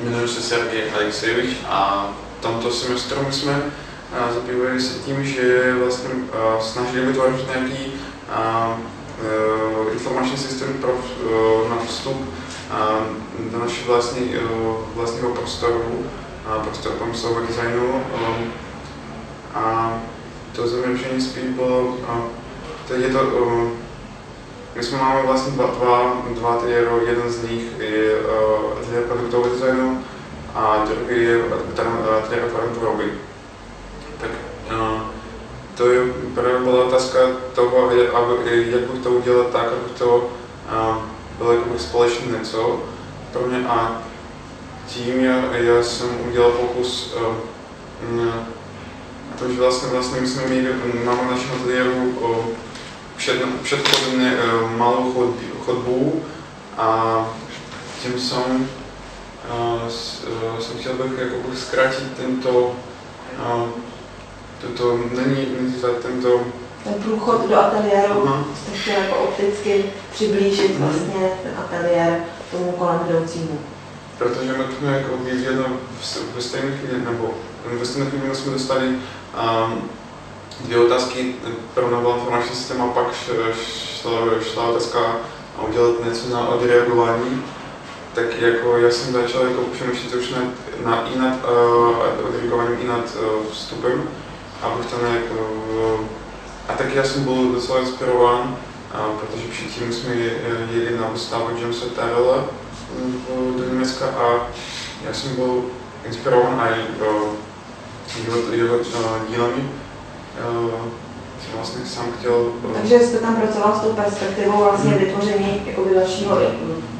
Jmenuji se Sergej Alexejevič a tomto semestru my jsme a, zabývali se tím, že vlastně a, snažili vytvořit nějaký a, informační systém pro na vstup do našeho vlastní, vlastního prostoru, prostoru průmyslového designu. A, to zaměření spíš bylo, teď je to, my jsme máme vlastně dva, dva, dva ateliéry, jeden z nich je uh, ateliér produktového designu a druhý je ateliér farm tvorby. Tak uh, to je právě byla otázka toho, aby, jak bych to udělal tak, aby to uh, bylo jako společné něco pro mě a tím já, já jsem udělal pokus uh, to, že vlastně, vlastně my jsme měli, máme v našem ateliéru před, před chodem uh, malou chod, chodbu a tím jsem, uh, jsem chtěl bych jako bych zkrátit tento, toto, není, není to tento ten průchod do ateliéru uh-huh. jste chtěl jako opticky přiblížit uh-huh. vlastně ten ateliér tomu kolem jdoucímu. Protože my jsme jako jedno ve stejné chvíli, nebo ve stejné chvíli jsme dostali um, dvě otázky. Pro novou informační systém a pak šla, otázka udělat něco na odreagování, tak jako já jsem začal jako přemýšlet už nad, na, i nad uh, odreagováním, i nad uh, vstupem, abych to nějak... Uh, a tak já jsem byl docela inspirován, uh, protože předtím jsme jeli na výstavu Jamesa Tyrella do Německa a já jsem byl inspirován i uh, jeho, jeho uh, dílami jsem vlastně sám chtěl... Takže jste tam pracoval s tou perspektivou vlastně hmm. vytvoření jakoby dalšího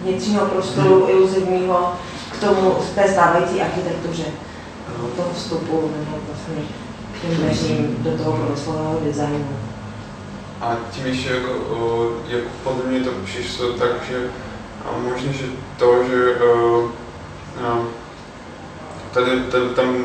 vnitřního prostoru hmm. iluzivního k tomu, z té stávající architektuře, no. toho vstupu nebo vlastně k těm dveřím do toho průmyslového designu. A tím ještě jako, jako podle mě to přišlo tak, že možná, že to, že tady, tady tam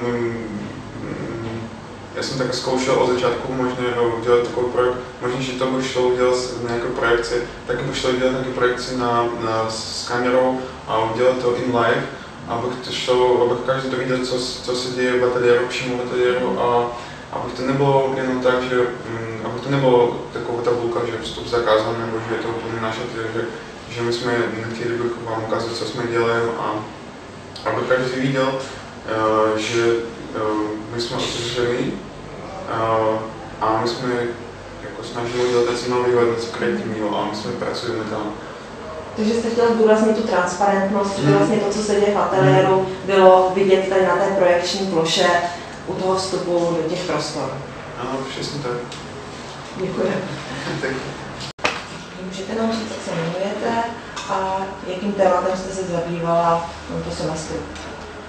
jsem tak zkoušel od začátku možná udělat takový projekt, možná, že to by šlo udělat nějakou projekci, tak by šlo udělat nějakou projekci na, na, s kamerou a udělat to in live, abych to šlo, abych každý to viděl, co, co se děje v ateliéru, přímo v ateliéru a abych to nebylo jenom tak, že, um, aby to nebylo taková tabulka, že vstup zakázán, nebo že je to úplně naše, že, že my jsme nechtěli bych vám ukázat, co jsme dělali a aby každý viděl, uh, že uh, my jsme otevřeli a my jsme jako snažili udělat něco nového, něco kreativního a my jsme pracujeme tam. Takže jste chtěl zdůraznit tu transparentnost, že hmm. vlastně to, co se děje v ateliéru, hmm. bylo vidět tady na té projekční ploše u toho vstupu do těch prostor. Ano, přesně tak. Děkuji. Můžete nám říct, jak se jmenujete a jakým tématem jste se zabývala v tomto semestru?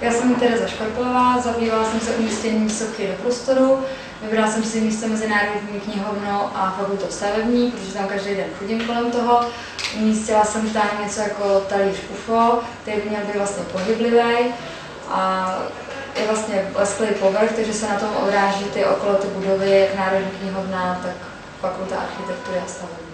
Já jsem Tereza Škarplová, zabývala jsem se umístěním sochy do prostoru, vybrala jsem si místo Mezinárodní knihovno a fakultu stavební, protože tam každý den chodím kolem toho. Umístila jsem tam něco jako talíř UFO, který by měl být vlastně pohyblivý a je vlastně lesklý povrch, takže se na tom odráží ty okolo ty budovy, jak Národní knihovna, tak fakulta architektury a stavební.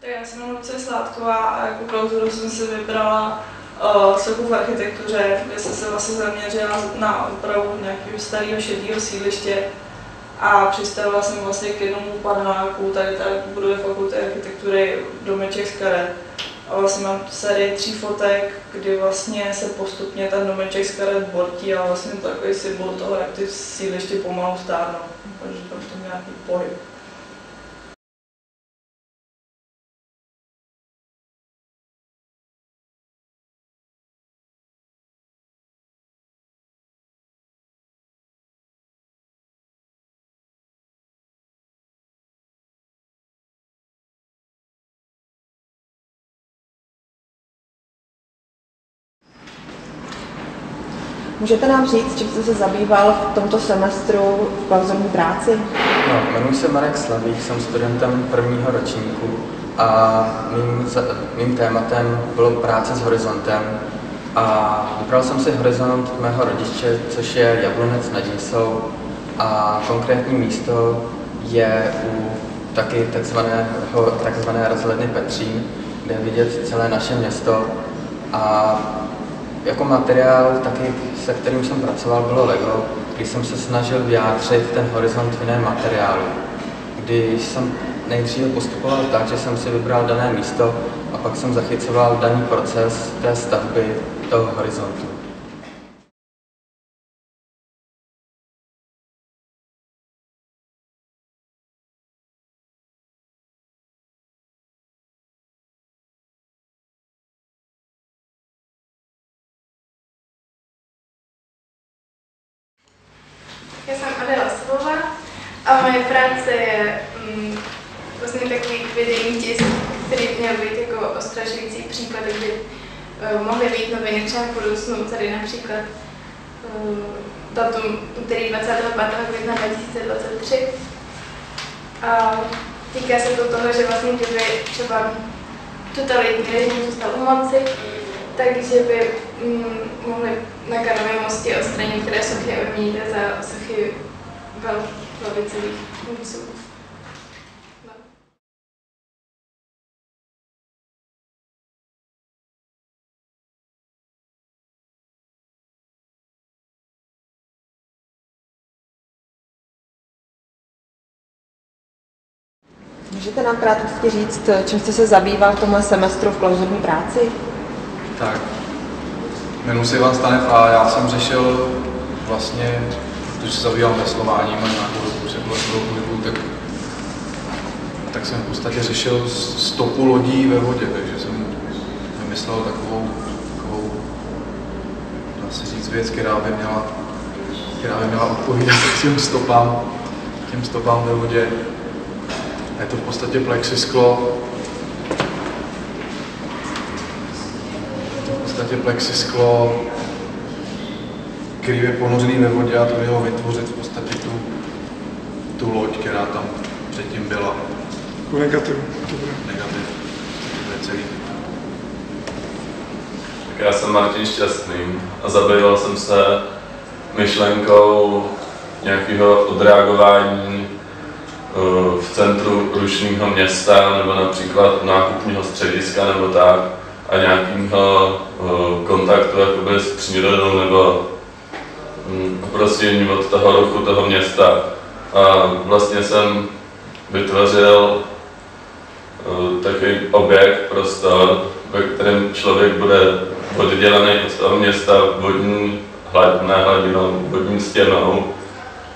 Tak já jsem Lucie Sládková a jako klauzuru jsem si vybrala uh, sochu v architektuře, kde jsem se vlastně zaměřila na opravu nějakého starého šedého sídliště a přistavila jsem vlastně k jednomu paneláku tady tady budovy fakulty architektury domeček z karet. A vlastně mám sérii tří fotek, kdy vlastně se postupně ten domeček z karet bortí a vlastně takový symbol toho, jak ty sídliště pomalu stárnou, protože tam v tom nějaký pohyb. Můžete nám říct, čím jste se zabýval v tomto semestru v klauzurní práci? No, jmenuji se Marek Slavík, jsem studentem prvního ročníku a mým, mým tématem bylo práce s horizontem. A vybral jsem si horizont mého rodiče, což je Jablonec nad Nisou a konkrétní místo je u taky takzvaného, takzvané rozhledny Petřín, kde je vidět celé naše město a jako materiál, taky se kterým jsem pracoval, bylo Lego, když jsem se snažil vyjádřit ten horizont v jiném materiálu. Když jsem nejdříve postupoval tak, že jsem si vybral dané místo a pak jsem zachycoval daný proces té stavby toho horizontu. Já jsem Adela Slova a moje práce je mm, vlastně takový videí tisk, který měl být jako ostrašující příklad, kdy uh, mohly být noviny třeba v budoucnu, tady například uh, datum úterý 25. května 2023. A týká se to toho, že vlastně kdyby třeba totalitní režim zůstal u moci, takže by mm, na Karlově mostě odstranit některé sochy a vyměnit je za sochy velkých lavicových vůdců. No. Můžete nám krátce říct, čím jste se zabýval v tomhle semestru v klauzurní práci? Tak, jmenuji se Ivan Stanev a já jsem řešil vlastně, protože se zabývám veslováním a nějakou dobu překvapilou pohybu, tak, tak jsem v podstatě řešil stopu lodí ve vodě, takže jsem vymyslel takovou, takovou dá se říct, věc, která by měla, která by měla odpovídat těm stopám, těm stopám ve vodě. A je to v podstatě plexisklo, v podstatě plexisklo, který je ponořený ve vodě a to mělo vytvořit v podstatě tu, tu loď, která tam předtím byla. Negativ. Negativ. To je celý. Tak já jsem Martin Šťastný a zabýval jsem se myšlenkou nějakého odreagování eh, v centru rušného města nebo například nákupního střediska nebo tak a nějakého eh, kontaktu jakoby s přírodou nebo mm, prostě od toho ruchu toho města. A vlastně jsem vytvořil eh, takový objekt, prostor, ve kterém člověk bude oddělený od toho města vodní hladinou, hladinou, vodní stěnou,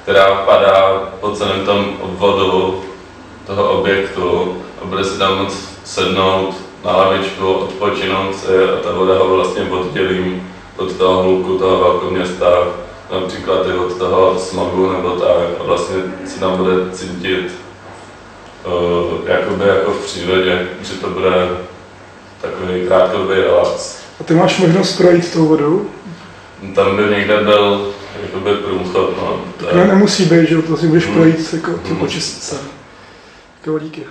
která padá po celém tom obvodu toho objektu a bude si tam moct sednout na lavičku, odpočinout si a ta voda ho vlastně oddělí od toho hluku toho velkoměsta, například i od toho smogu nebo tak a vlastně si tam bude cítit uh, jakoby jako v přírodě, že to bude takový krátkodobý relax. A ty máš možnost projít tou vodou? Tam by někde byl jakoby průchod, no. To nemusí být, že to si můžeš Hmm. projít jako tím Hmm. počistce. Jako díky.